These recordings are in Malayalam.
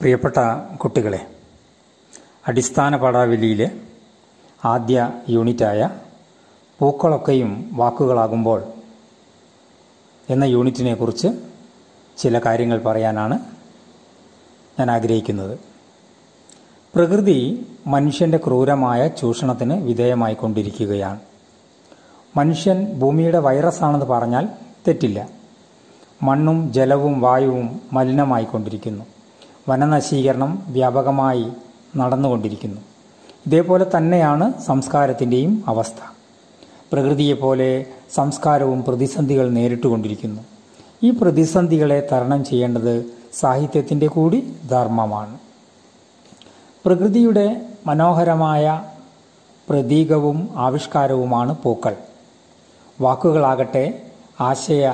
പ്രിയപ്പെട്ട കുട്ടികളെ അടിസ്ഥാന പാഠാവലിയിലെ ആദ്യ യൂണിറ്റായ പൂക്കളൊക്കെയും വാക്കുകളാകുമ്പോൾ എന്ന യൂണിറ്റിനെ കുറിച്ച് ചില കാര്യങ്ങൾ പറയാനാണ് ഞാൻ ആഗ്രഹിക്കുന്നത്. പ്രകൃതി മനുഷ്യന്റെ ക്രൂരമായ ചൂഷണത്തിന് വിധേയമായിക്കൊണ്ടിരിക്കുകയാണ് മനുഷ്യൻ ഭൂമിയുടെ വൈറസാണെന്ന് പറഞ്ഞാൽ തെറ്റില്ല. മണ്ണും ജലവും വായുവും മലിനമായിക്കൊണ്ടിരിക്കുന്നു. വനനശീകരണം വ്യാപകമായി നടന്നുകൊണ്ടിരിക്കുന്നു. ഇതേപോലെ തന്നെയാണ് സംസ്കാരത്തിന്റെയും അവസ്ഥ. പ്രകൃതിയെപ്പോലെ സംസ്കാരവും പ്രതിസന്ധികൾ നേരിട്ടുകൊണ്ടിരിക്കുന്നു. ഈ പ്രതിസന്ധികളെ തരണം ചെയ്യേണ്ടത് സാഹിത്യത്തിന്റെ കൂടി ധർമ്മമാണ്. പ്രകൃതിയുടെ മനോഹരമായ പ്രതീകവും ആവിഷ്കാരവുമാണ് പൂക്കൾ. വാക്കുകളാകട്ടെ ആശയ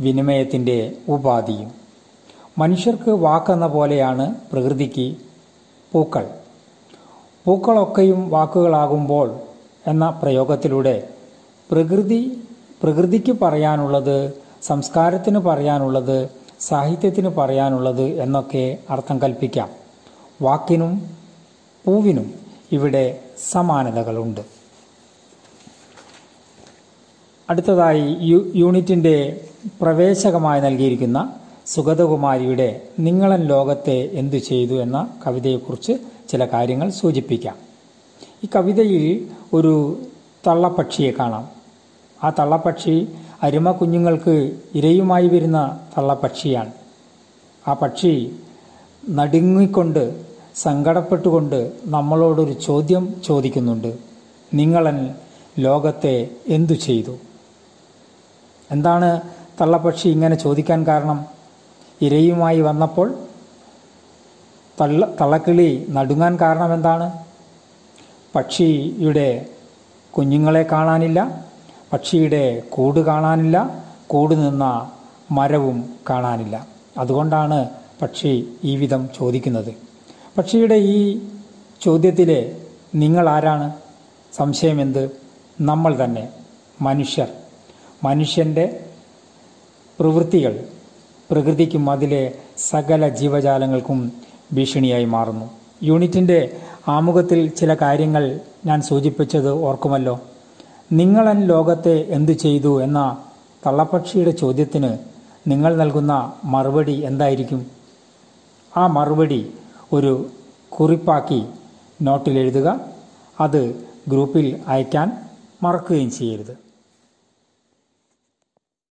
വിനിമയത്തിന്റെ ഉപാധിയും. മനുഷ്യർക്ക് വാക്കെന്ന പോലെയാണ് പ്രകൃതിക്ക് പൂക്കൾ. പൂക്കളൊക്കെയും വാക്കുകളാകുമ്പോൾ എന്ന പ്രയോഗത്തിലൂടെ പ്രകൃതി പ്രകൃതിക്ക് പറയാനുള്ളത് സംസ്കാരത്തിന് പറയാനുള്ളത് സാഹിത്യത്തിന് പറയാനുള്ളത് എന്നൊക്കെ അർത്ഥം കൽപ്പിക്കാം. വാക്കിനും പൂവിനും ഇവിടെ സമാനതകളുണ്ട്. അടുത്തതായി യൂണിറ്റിന്റെ പ്രവേശകമായി നൽകിയിരിക്കുന്ന സുഗതകുമാരിയുടെ നിങ്ങളൻ ലോകത്തെ എന്തു ചെയ്തു എന്ന കവിതയെക്കുറിച്ച് ചില കാര്യങ്ങൾ സൂചിപ്പിക്കാം. ഈ കവിതയിൽ ഒരു തള്ളപ്പക്ഷിയെ കാണാം. ആ തള്ളപ്പക്ഷി അരുമ കുഞ്ഞുങ്ങൾക്ക് ഇരയുമായി വരുന്ന തള്ളപ്പക്ഷിയാണ്. ആ പക്ഷി നടുങ്ങിക്കൊണ്ട് സങ്കടപ്പെട്ടുകൊണ്ട് നമ്മളോടൊരു ചോദ്യം ചോദിക്കുന്നുണ്ട്. നിങ്ങളൻ ലോകത്തെ എന്തു ചെയ്തു? എന്താണ് തള്ളപ്പക്ഷി ഇങ്ങനെ ചോദിക്കാൻ കാരണം? ഇരയുമായി വന്നപ്പോൾ തള്ള തള്ളക്കിളി നടുങ്ങാൻ കാരണം എന്താണ്? പക്ഷിയുടെ കുഞ്ഞുങ്ങളെ കാണാനില്ല പക്ഷിയുടെ കൂട് കാണാനില്ല കൂട് നിന്ന മരവും കാണാനില്ല. അതുകൊണ്ടാണ് പക്ഷി ഈ വിധം ചോദിക്കുന്നത്. പക്ഷിയുടെ ഈ ചോദ്യത്തിലെ നിങ്ങൾ ആരാണ്? സംശയമെന്ത് നമ്മൾ തന്നെ മനുഷ്യർ. മനുഷ്യന്റെ പ്രവൃത്തികൾ പ്രകൃതിക്കും അതിലെ സകല ജീവജാലങ്ങൾക്കും ഭീഷണിയായി മാറുന്നു. യൂണിറ്റിന്റെ ആമുഖത്തിൽ ചില കാര്യങ്ങൾ ഞാൻ സൂചിപ്പിച്ചത് ഓർക്കുമല്ലോ. നിങ്ങളൻ ലോകത്തെ എന്തു ചെയ്തു എന്ന തള്ളപ്പക്ഷിയുടെ ചോദ്യത്തിന് നിങ്ങൾ നൽകുന്ന മറുപടി എന്തായിരിക്കും? ആ മറുപടി ഒരു കുറിപ്പാക്കി നോട്ടിൽ എഴുതുക അത് ഗ്രൂപ്പിൽ അയക്കാൻ മറക്കുകയും ചെയ്യരുത്.